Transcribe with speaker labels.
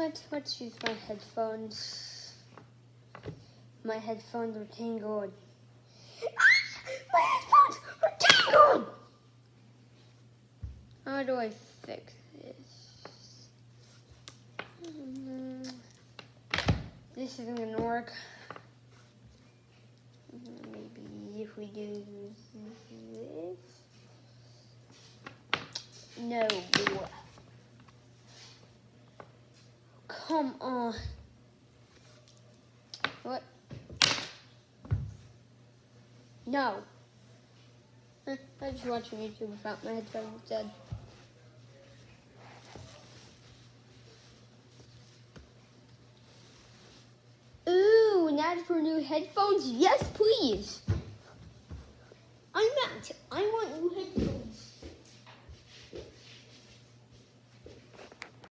Speaker 1: Let's, let's use my headphones. My headphones are tangled. Ah! My headphones are tangled! How do I fix this? This isn't gonna work. Maybe if we do this. No. Come on. What? No. I just watching YouTube without my headphones instead. Ooh, an ad for new headphones? Yes, please. I'm. I want